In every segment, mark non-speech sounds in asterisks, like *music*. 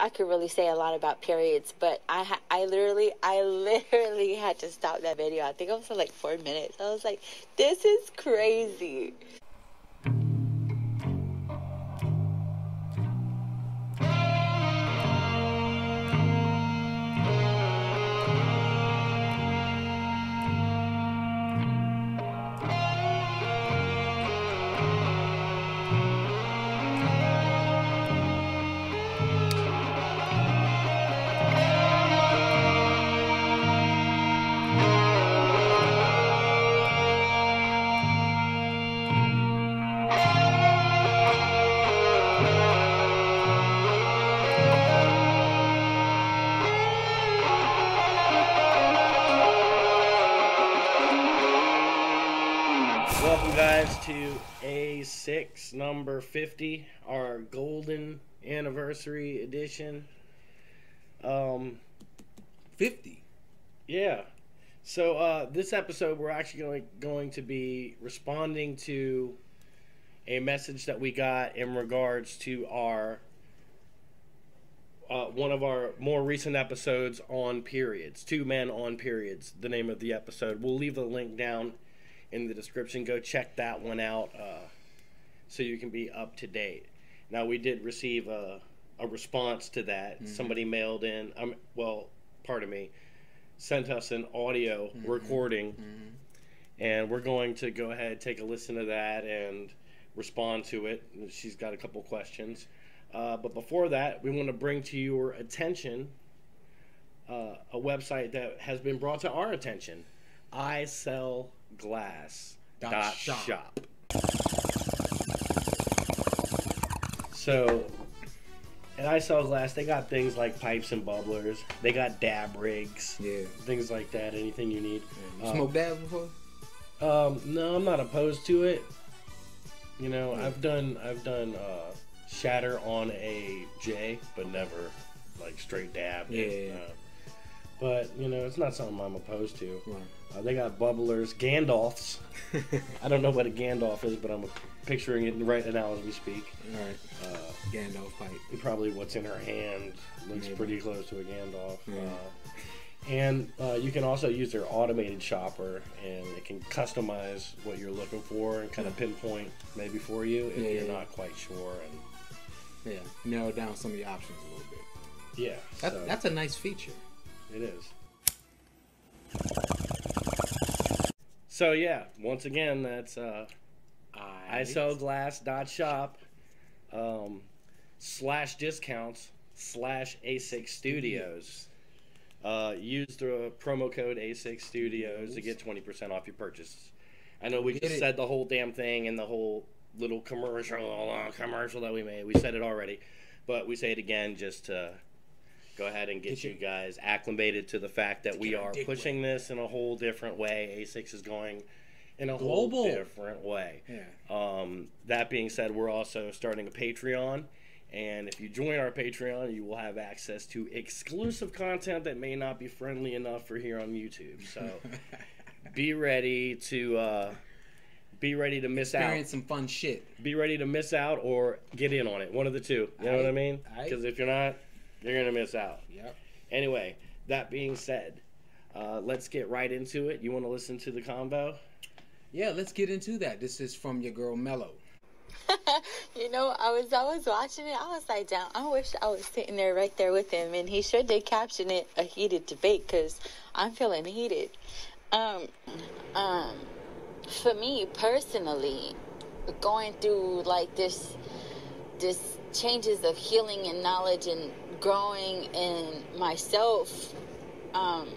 I could really say a lot about periods, but I ha- I literally I literally had to stop that video. I think it was like four minutes. I was like, this is crazy. Welcome, guys, to A6 number 50, our golden anniversary edition. Um, 50. yeah. So, uh, this episode, we're actually going, going to be responding to a message that we got in regards to our uh, one of our more recent episodes on periods. Two men on periods, the name of the episode. We'll leave the link down in the description. Go check that one out uh, so you can be up to date. Now, we did receive a, a response to that. Somebody mailed in, um, well, pardon me, sent us an audio recording, and we're going to go ahead take a listen to that and respond to it. She's got a couple questions. Uh, but before that, we want to bring to your attention uh, a website that has been brought to our attention. I sell glass Dot dot shop. shop. So, at I sell glass, they got things like pipes and bubblers. They got dab rigs, Yeah. things like that. Anything you need. You Uh, smoked that before? um, no, I'm not opposed to it. You know, Yeah. I've done I've done uh, shatter on a J, but never like straight dab. Yeah, yeah, yeah. Uh, but you know, it's not something I'm opposed to. Right. Uh, they got bubblers, Gandalfs. *laughs* I don't know what a Gandalf is, but I'm picturing it right now as we speak. All right. Uh, Gandalf pipe. probably what's in her hand looks Maybe. pretty close to a Gandalf. Yeah. Uh, and uh, you can also use their automated shopper, and it can customize what you're looking for and kind of pinpoint maybe for you if Yeah, you're yeah, not quite sure. And Yeah. Narrow down some of the options a little bit. yeah, That, so That's a nice feature. It is. So yeah, once again, that's uh, I sell glass dot shop um, slash discounts slash A6 Studios. Uh, use the promo code A6 Studios to get 20% off your purchases. I know we Get just it. said the whole damn thing in the whole little commercial uh, commercial that we made. We said it already, but we say it again just to go ahead and get, Get you guys acclimated to the fact that we are pushing this in a whole different way. A6 is going in a Global. whole different way. Yeah. Um, that being said, we're also starting a Patreon. And if you join our Patreon, you will have access to exclusive content that may not be friendly enough for here on YouTube. So *laughs* be ready to uh, be ready to miss Experience out. some fun shit. Be ready to miss out or get in on it. One of the two. You know what I mean? Because if you're not, you're gonna miss out. Yep. Anyway, that being said, uh, let's get right into it. You want to listen to the combo? Yeah, let's get into that. This is from your girl Melo. *laughs* You know, I was I was watching it. I was like, down. I wish I was sitting there right there with him, and he sure did caption it a heated debate because I'm feeling heated. Um, um, for me personally, going through like this, this changes of healing and knowledge and growing in myself, um,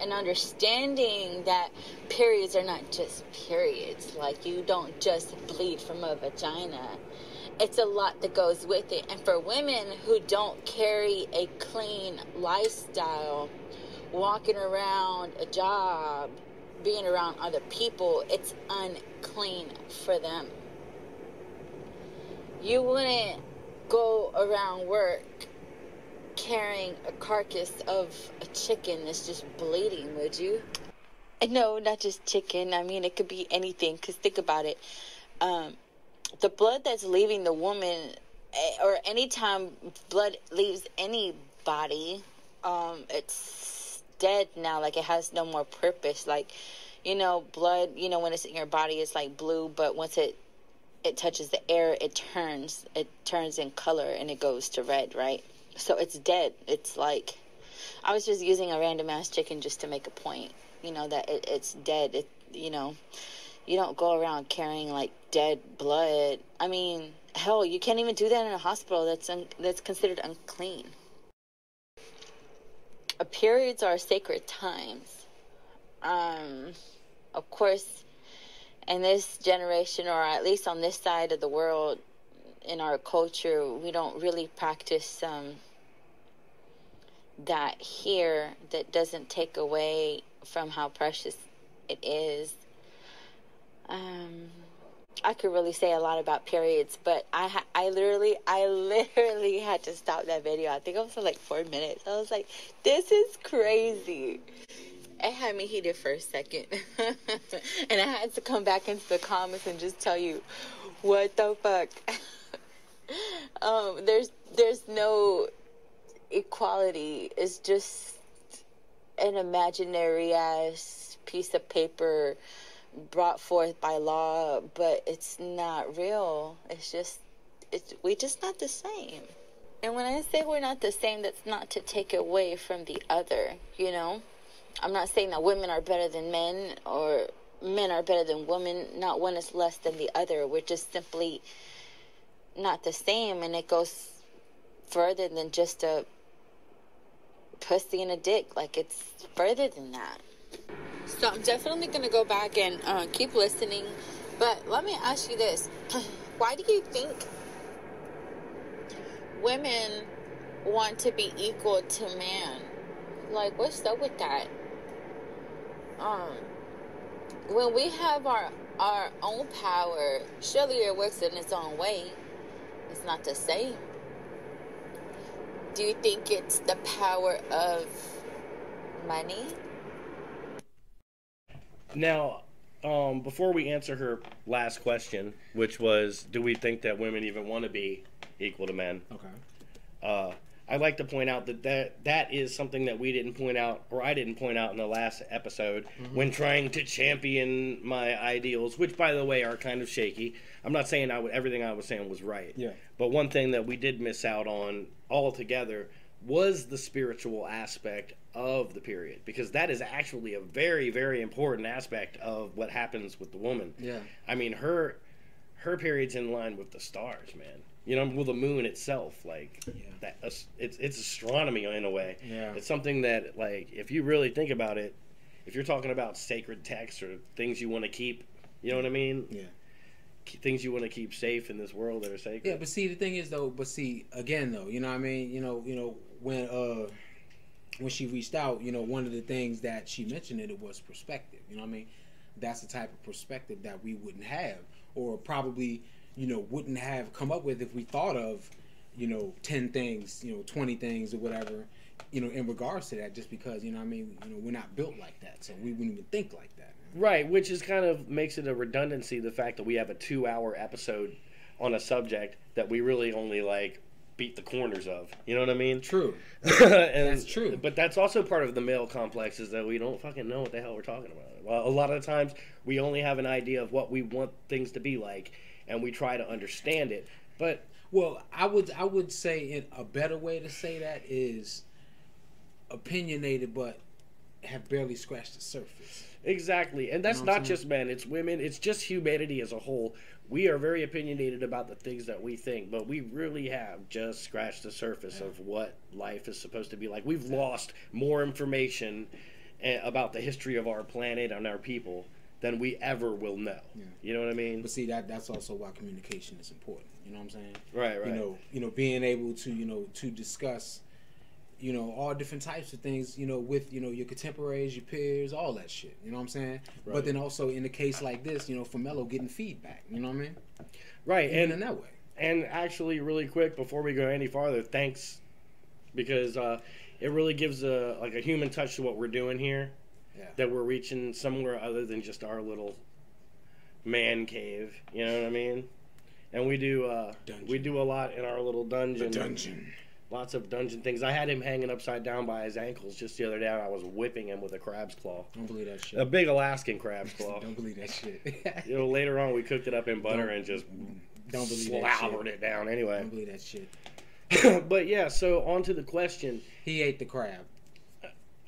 and understanding that periods are not just periods. Like you don't just bleed from a vagina. It's a lot that goes with it. And for women who don't carry a clean lifestyle, walking around a job, being around other people, it's unclean for them. You wouldn't go around work carrying a carcass of a chicken that's just bleeding, would you? No, not just chicken. I mean, it could be anything. Because think about it. Um, the blood that's leaving the woman eh, or anytime blood leaves any body, um, it's dead now. Like it has no more purpose. Like, you know, blood. You know, when it's in your body, it's like blue, but once it it touches the air, it turns. It turns in color and it goes to red. Right. So it's dead. It's like I was just using a random ass chicken just to make a point. You know that it, it's dead. It you know you don't go around carrying like dead blood. I mean, hell, you can't even do that in a hospital. That's un- that's considered unclean. Periods are sacred times. Um, of course, in this generation, or at least on this side of the world, in our culture, we don't really practice um, that here. That doesn't take away from how precious it is um, I could really say a lot about periods, but I I literally I literally *laughs* had to stop that video. I think it was like four minutes. I was like, this is crazy. It had me heated for a second, *laughs* and I had to come back into the comments and just tell you, what the fuck. *laughs* um, there's there's no equality. It's just an imaginary ass piece of paper brought forth by law, but it's not real. It's just it's we just not the same. And when I say we're not the same, that's not to take away from the other, you know? I'm not saying that women are better than men or men are better than women. Not one is less than the other. We're just simply not the same and it goes further than just a pussy and a dick. Like it's further than that. So I'm definitely going to go back and uh, keep listening. But let me ask you this *clears throat* why do you think women want to be equal to man? Like, what's up with that? Um, when we have our our own power, surely it works in its own way. It's not the same. Do you think it's the power of money? Now, um, before we answer her last question, which was, do we think that women even want to be equal to men? Okay. Uh, I'd like to point out that, that that is something that we didn't point out, or I didn't point out in the last episode mm-hmm. when trying to champion my ideals, which, by the way, are kind of shaky. I'm not saying I w- everything I was saying was right. Yeah. But one thing that we did miss out on altogether was the spiritual aspect of the period, because that is actually a very, very important aspect of what happens with the woman. Yeah. I mean, her her period's in line with the stars, man. You know, with the moon itself, like Yeah. that. It's it's astronomy in a way. Yeah. It's something that, like, if you really think about it, if you're talking about sacred texts or things you want to keep, you know what I mean? Yeah. Things you want to keep safe in this world that are sacred. Yeah, but see the thing is though, but see again though, you know what I mean? You know, you know when uh when she reached out, you know, one of the things that she mentioned in it was perspective. You know what I mean? That's the type of perspective that we wouldn't have, or probably, you know, wouldn't have come up with if we thought of, you know, ten things, you know, twenty things or whatever, you know, in regards to that. Just because, you know, what I mean, you know, we're not built like that, so we wouldn't even think like that. Right, which is kind of makes it a redundancy the fact that we have a two hour episode on a subject that we really only like beat the corners of. You know what I mean? True. *laughs* and, That's true. But that's also part of the male complex is that we don't fucking know what the hell we're talking about. Well, a lot of the times we only have an idea of what we want things to be like, and we try to understand it. But Well, I would I would say in a better way to say that is opinionated, but have barely scratched the surface. Exactly. And that's You know not just men, it's women, it's just humanity as a whole. We are very opinionated about the things that we think, but we really have just scratched the surface of what life is supposed to be like. We've lost more information eh, about the history of our planet and our people than we ever will know. Yeah. You know what I mean? But see that that's also why communication is important. You know what I'm saying? Right, right. You know, you know, being able to you know to discuss, you know, all different types of things. You know, with you know your contemporaries, your peers, all that shit. You know what I'm saying? Right. But then also in a case like this, you know, for Melo getting feedback. You know what I mean? right. Even And in that way. And actually, really quick before we go any farther, thanks because uh, it really gives a like a human touch to what we're doing here. Yeah. That we're reaching somewhere other than just our little man cave. You know what I mean? and we do uh, Dungeon. we do a lot in our little dungeon. Dungeon. Lots of dungeon things. I had him hanging upside down by his ankles just the other day. I was whipping him with a crab's claw, Don't believe that shit. a big Alaskan crab's *laughs* claw. Don't believe that shit. *laughs* You know, later on we cooked it up in butter Don't- and just Don't believe that slathered it down. Anyway, Don't believe that shit. *coughs* but yeah. So on to the question. He ate the crab.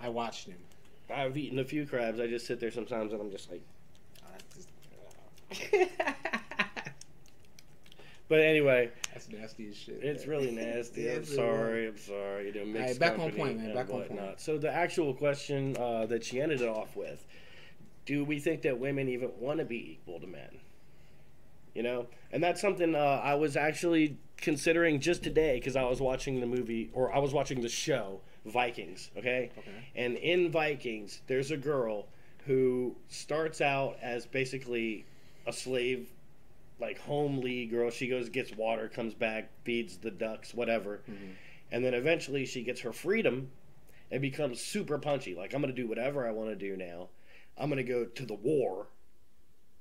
I watched him. I've eaten a few crabs. I just sit there sometimes and I'm just like. *laughs* But anyway, That's nasty as shit. it's man. really *laughs* nasty. Yeah, I'm sorry. I'm sorry. You know, mixed Alright, back on point, man, back on whatnot. point. So the actual question uh, that she ended it off with: Do we think that women even want to be equal to men? You know, and that's something uh, I was actually considering just today because I was watching the movie or I was watching the show Vikings. Okay, Okay. and in Vikings, there's a girl who starts out as basically a slave, like homely girl. She goes, gets water, comes back, feeds the ducks, whatever. Mm-hmm. And then eventually she gets her freedom and becomes super punchy. Like, I'm going to do whatever I want to do now. I'm going to go to the war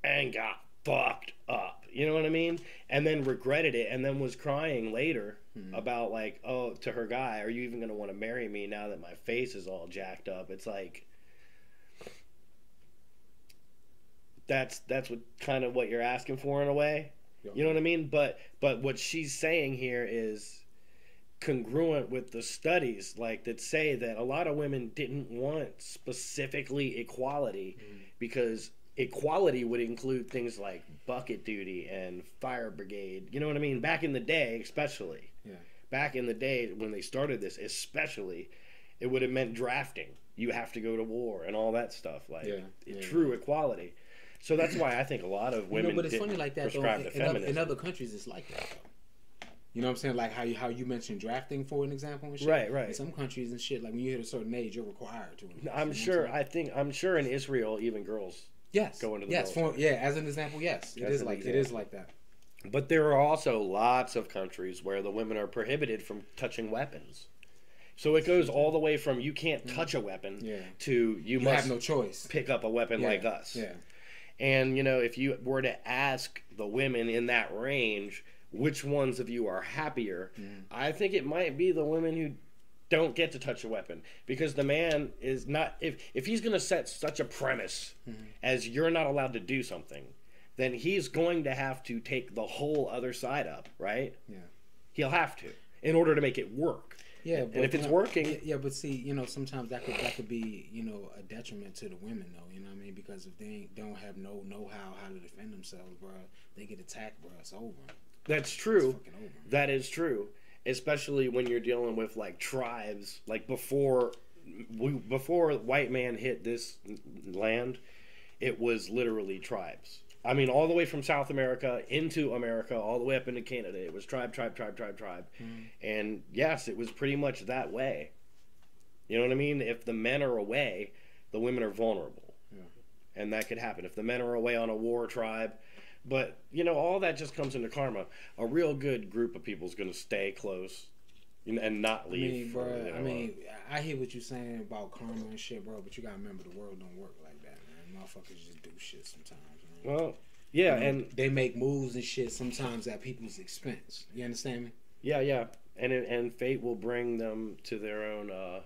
and got fucked up. You know what I mean? And then regretted it and then was crying later Mm-hmm. about, like, oh, to her guy, are you even going to want to marry me now that my face is all jacked up? It's like. That's that's what kind of what you're asking for in a way. You know what I mean? But but what she's saying here is congruent with the studies like that say that a lot of women didn't want specifically equality mm-hmm. because equality would include things like bucket duty and fire brigade. You know what I mean? Back in the day, especially. Yeah. Back in the day when they started this, especially, it would have meant drafting. You have to go to war and all that stuff like Yeah, yeah. true equality. So that's why I think a lot of You women know, but it's didn't funny like that though. In, in other, in other countries, it's like that though. You know what I'm saying? Like how you how you mentioned drafting for an example and shit. Right, right. In some countries and shit, like when you hit a certain age, you're required to. You I'm I'm sure. I think I'm sure in Israel, even girls. Yes. go into the yes. For, yeah. As an example, yes, it As is like it is like that. But there are also lots of countries where the women are prohibited from touching weapons. So it goes all the way from you can't touch a weapon. Yeah. to you, You must have no choice. pick up a weapon Yeah, like us. Yeah. And you know, if you were to ask the women in that range which ones of you are happier, Mm. I think it might be the women who don't get to touch a weapon because the man is not if if he's going to set such a premise Mm-hmm. as you're not allowed to do something, then he's going to have to take the whole other side up, right? Yeah. He'll have to in order to make it work. Yeah, And if it's know, working- yeah, but see, you know, sometimes that could that could be, you know, a detriment to the women, though. You know what I mean? Because if they don't have no know how how to defend themselves, bro, they get attacked, bro. It's over. That's true. That is true, especially when you're dealing with like tribes. Like before, we, before white man hit this land, it was literally tribes. I mean, all the way from South America into America, all the way up into Canada, it was tribe, tribe, tribe, tribe, tribe. Mm. And yes, it was pretty much that way. You know what I mean? If the men are away, the women are vulnerable. Yeah. And that could happen. If the men are away on a war tribe, but you know, all that just comes into karma. A real good group of people is going to stay close and- and not I leave. mean, bro. I mean, I hear what you're saying about karma and shit, bro. But you gotta remember, the world don't work like that, man. Motherfuckers just do shit sometimes, man. well, yeah, know, and they make moves and shit sometimes at people's expense. You understand me? yeah, yeah, and and fate will bring them to their own uh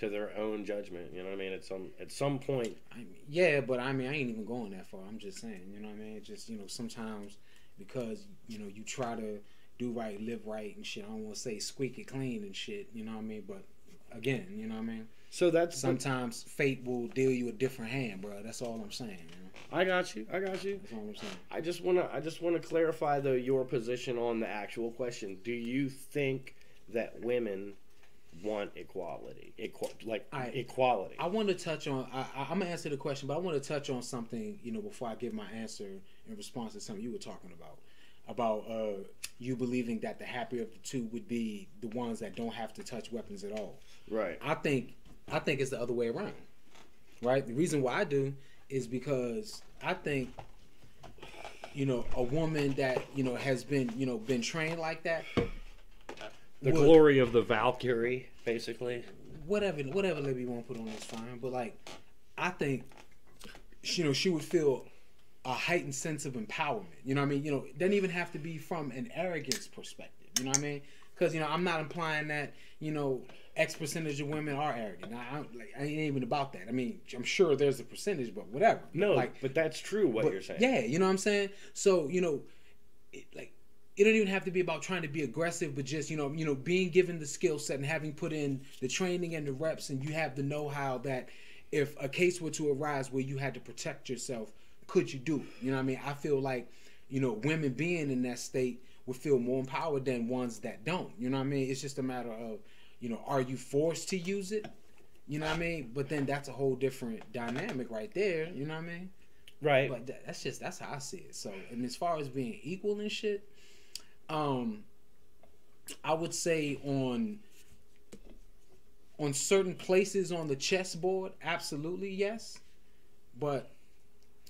to their own judgment. You know what I mean? At some at some point, I mean, yeah, but I mean, I ain't even going that far. I'm just saying, you know what I mean? Just you know, sometimes because you know you try to do right, live right, and shit. I don't want to say squeak it clean and shit. You know what I mean? But again, you know what I mean? so that's the- Sometimes fate will deal you a different hand, bro. That's all I'm saying. You know? I got you. I got you. That's all I'm saying. I just want to I just want to clarify though your position on the actual question. Do you think that women want equality? Equal like I- equality. I want to touch on. I, I'm gonna answer the question, but I want to touch on something. You know, before I give my answer in response to something you were talking about, about uh, you believing that the happier of the two would be the ones that don't have to touch weapons at all. right. I think I think it's the other way around. Right? The reason why I do is because I think you know, a woman that, you know, has been, you know, been trained like that, The would- glory of the Valkyrie, basically. whatever whatever label you want to put on is fine, but like I think you know, she would feel a heightened sense of empowerment. You know what I mean? You know, it doesn't even have to be from an arrogance perspective. You know what I mean? Because you know, I'm not implying that you know X percentage of women are arrogant. I, I, like, I ain't even about that. I mean, I'm sure there's a percentage, but whatever. No, like, but that's true. What but, you're saying. Yeah, you know what I'm saying. So you know, it, like it don't even have to be about trying to be aggressive, but just you know, you know, being given the skill set and having put in the training and the reps, and you have the know-how that if a case were to arise where you had to protect yourself, could you do it? You know what I mean? I feel like you know, women being in that state would feel more empowered than ones that don't. You know what I mean? It's just a matter of, you know, are you forced to use it? You know what I mean? But then that's a whole different dynamic right there. You know what I mean? Right. But that's just that's how I see it. So, and as far as being equal and shit, um, I would say on on certain places on the chessboard, absolutely yes. But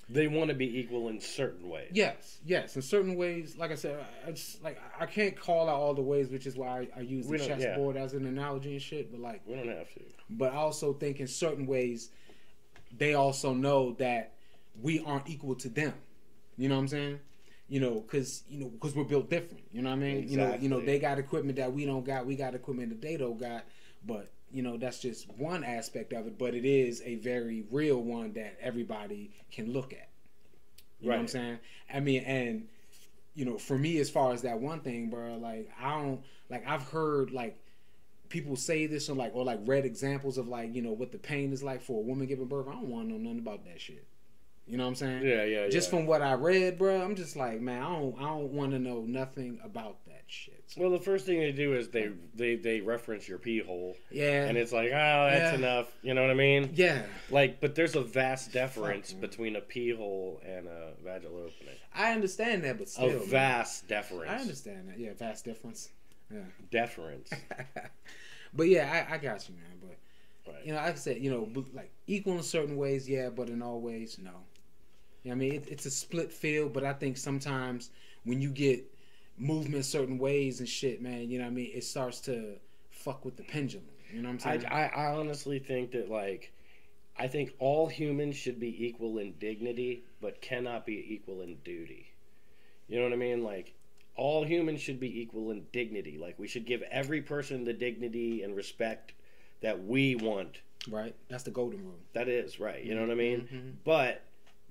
they want to be equal in certain ways. yes, yes, in certain ways, like I said, I just like I can't call out all the ways, which is why I, I use the don't- yeah. chessboard as an analogy and shit. But like, We don't have to. but I also think in certain ways, they also know that we aren't equal to them. You know what I'm saying? You know, because you know, because we're built different. You know what I mean? You know, you know, they got equipment that we don't got. We got equipment that they don't got. But you know, that's just one aspect of it. But it is a very real one that everybody can look at. You know what I'm saying? I mean, and you know, for me, as far as that one thing, bro, like I don't like I've heard like people say this or like or like read examples of like you know what the pain is like for a woman giving birth. I don't want to know nothing about that shit. You know what I'm saying? Yeah, yeah, Just yeah. from what I read, bro, I'm just like, man, I don't I don't want to know nothing about that shit. So, Well, the first thing they do is they they they reference your pee hole, yeah, and it's like, oh, that's Yeah. enough. You know what I mean? yeah, Like, but there's a vast difference man. between a pee hole and a vaginal opening. I understand that, but A still, man. vast difference. I understand that. Yeah, vast difference. Yeah. Deference. *laughs* but yeah, I, I got you, man. But Right. you know, like I said, you know, like equal in certain ways, yeah, but in all ways, no. You know what I mean, it, it's a split field, but I think sometimes when you get movement certain ways and shit, man, you know what I mean, it starts to fuck with the pendulum. You know what I'm saying? I, I honestly think that like I think all humans should be equal in dignity, but cannot be equal in duty. You know what I mean? Like all humans should be equal in dignity. Like we should give every person the dignity and respect that we want. right? That's the golden rule. That is right. You know what I mean? Mhm. But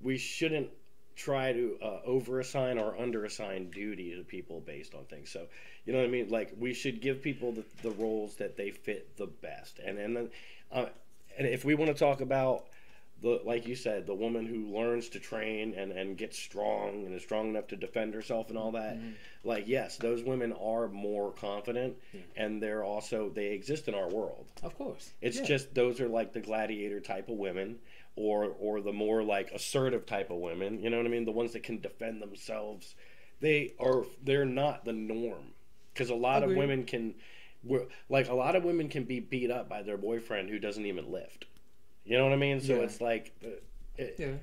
we shouldn't try to uh, overassign or underassign duty to people based on things. So, you know what I mean? Like we should give people the, the roles that they fit the best. And and then, uh, and if we want to talk about the like you said, the woman who learns to train and and gets strong and is strong enough to defend herself and all that, like yes, those women are more confident, and they're also they exist in our world. Of course. It's Yeah. just those are like the gladiator type of women, or or the more like assertive type of women. You know what I mean? The ones that can defend themselves. They are they're not the norm because a lot Agreed. of women can, like a lot of women can be beat up by their boyfriend who doesn't even lift. You know what I mean? So Yeah. it's like, uh, it, Yeah.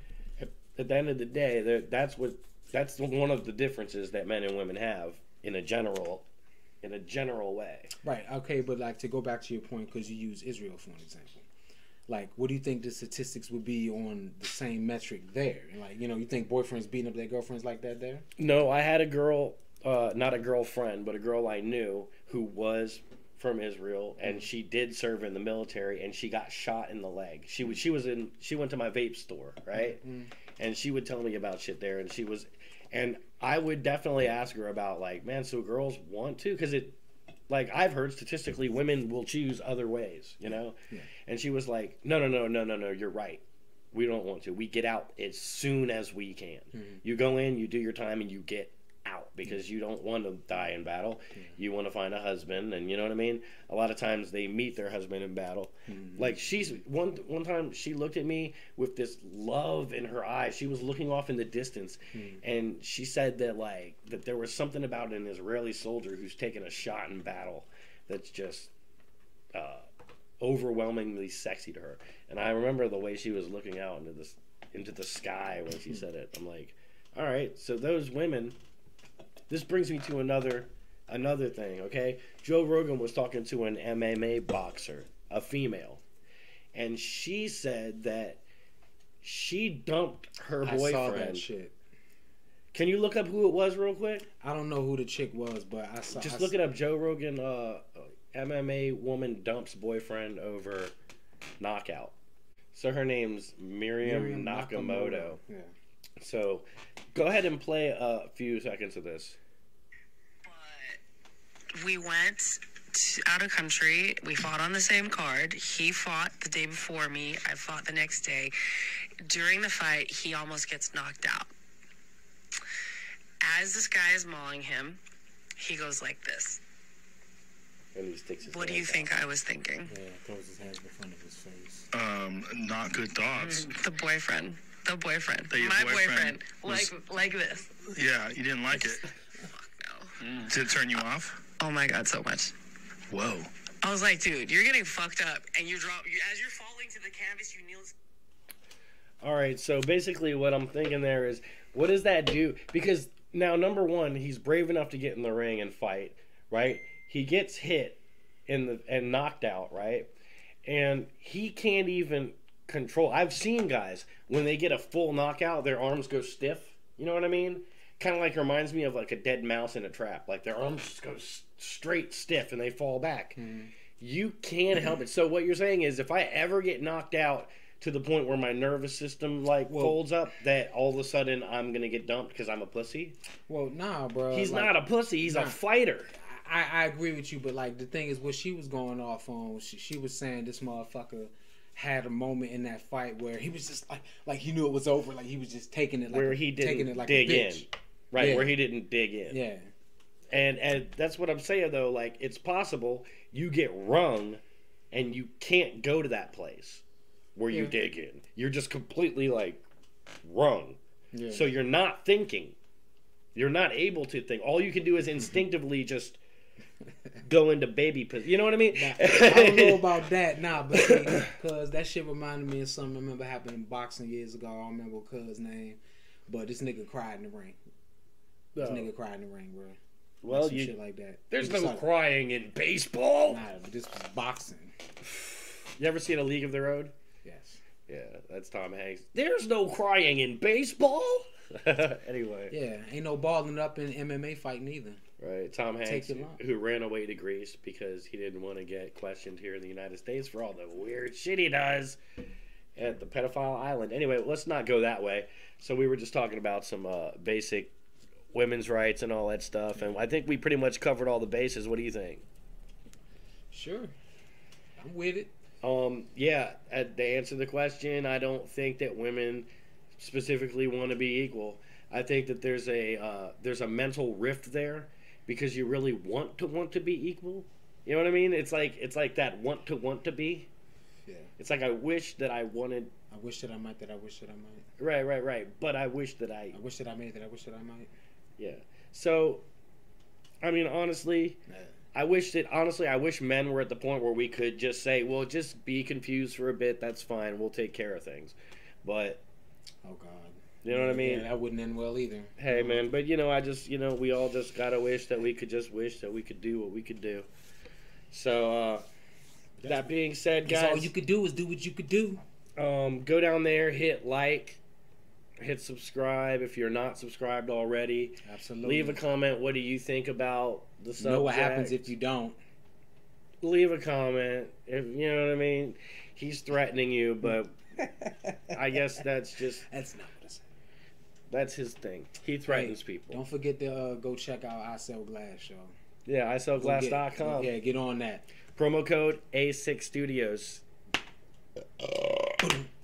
at, at the end of the day, that's what that's one of the differences that men and women have in a general, in a general way. Right. Okay, but like to go back to your point, because you use Israel for an example. Like, what do you think the statistics would be on the same metric there? Like, you know, you think boyfriends beating up their girlfriends like that there? No, I had a girl, uh, not a girlfriend, but a girl I knew who was from Israel, and she did serve in the military, and she got shot in the leg. She was she was in she went to my vape store, right, and she would tell me about shit there, and she was, and I would definitely ask her about like, man, so girls want to, because it, like I've heard statistically, women will choose other ways, you know, Yeah. and she was like, no, no, no, no, no, no, you're right. We don't want to. We get out as soon as we can. Mm-hmm. You go in, you do your time, and you get out because you don't want to die in battle. You want to find a husband, and you know what I mean. A lot of times they meet their husband in battle. Mm-hmm. Like she's one one time she looked at me with this love in her eyes. She was looking off in the distance, mm. and she said that like that there was something about an Israeli soldier who's taken a shot in battle that's just uh, overwhelmingly sexy to her. And I remember the way she was looking out into this into the sky when she mm-hmm. said it. I'm like, all right, so those women. This brings me to another another thing. Okay, Joe Rogan was talking to an MMA boxer, a female, and she said that She dumped her boyfriend. I saw that shit. Can you look up who it was real quick? I don't know who the chick was, but I saw. Just I look it up. Joe Rogan, uh, MMA woman dumps boyfriend over knockout. So her name's Miriam, Miriam Nakamoto. Yeah. So go ahead and play a few seconds of this. But we went to, out of country. We fought on the same card. He fought the day before me. I fought the next day. During the fight, he almost gets knocked out. As this guy is mauling him, he goes like this. And he sticks his What do you hands think. I was thinking? Yeah. Throws his hands in front of his face. Um, not good thoughts. The boyfriend. The boyfriend. That your My boyfriend boyfriend. was- Like like this. Yeah, you didn't like it. Fuck no. Did it turn you off? Oh my god, so much. Whoa. I was like, dude, you're getting fucked up, and you drop. You, as you're falling to the canvas, you kneel. All right, so basically, what I'm thinking there is, what does that do? Because now, number one, he's brave enough to get in the ring and fight, right? He gets hit in the and knocked out, right? And he can't even control. I've seen guys when they get a full knockout, their arms go stiff. You know what I mean? Kind of like reminds me of like a dead mouse in a trap. Like their arms just go straight stiff and they fall back. Hmm. You can't help it. So what you're saying is, if I ever get knocked out to the point where my nervous system like Well- folds up, that all of a sudden I'm gonna get dumped because I'm a pussy. Well, nah, bro. He's like, not a pussy. He's nah. a fighter. I, I agree with you, but like the thing is, what she was going off on, she, she was saying this motherfucker had a moment in that fight where he was just like, like he knew it was over, like he was just taking it, like where he didn't it like dig in, right? Yeah. Where he didn't dig in. Yeah, And and that's what I'm saying though. Like it's possible you get rung, and you can't go to that place where you Yeah. dig in. You're just completely like rung. yeah. So you're not thinking. You're not able to think. All you can do is instinctively just *laughs* go into baby position. You know what I mean? Now, I don't know about *laughs* that, nah, but because that shit reminded me of something I remember happened in boxing years ago. I don't remember cuz name, but this nigga cried in the ring. This No. nigga oh. cried in the ring, bro. well, Some you, shit like that. there's no like, crying in baseball. Nah, but this was boxing. You ever seen a League of Their Own? Yes. Yeah, that's Tom Hanks. There's no crying in baseball. *laughs* anyway, Yeah, ain't no balling up in MMA fighting either. Right? Tom Hanks, who ran away to Greece because he didn't want to get questioned here in the United States for all the weird shit he does at the pedophile island. Anyway, let's not go that way. So we were just talking about some uh, basic women's rights and all that stuff, and I think we pretty much covered all the bases. What do you think? Sure. I'm with it. Um, yeah, uh, to answer the question, I don't think that women specifically want to be equal. I think that there's a uh, there's a mental rift there because you really want to want to be equal. You know what I mean? It's like it's like that want to want to be. Yeah. It's like I wish that I wanted. I wish that I might. That I wish that I might. Right, right, right. But I wish that I. I wish that I made. That I wish that I might. Yeah. So, I mean, honestly, Nah. I wish that honestly, I wish men were at the point where we could just say, "Well, just be confused for a bit. That's fine. We'll take care of things." But Oh God. You know what I mean? Yeah, that wouldn't end well either. Hey man, but you know, I just you know, we all just gotta wish that we could just wish that we could do what we could do. So uh that being said, Guess all you could do is do what you could do. um, go down there, hit like, hit subscribe if you're not subscribed already. Absolutely. Leave a comment. What do you think about the subject? know what happens if you don't. leave a comment. If you know what I mean, he's threatening you, but *laughs* I guess that's just That's not what I said. That's his thing. He threatens people. Don't forget to uh, go check out I Sell Glass, y'all. Yeah, I sell Go get- glass.com. Yeah, get on that. Promo code A6 Studios. *coughs*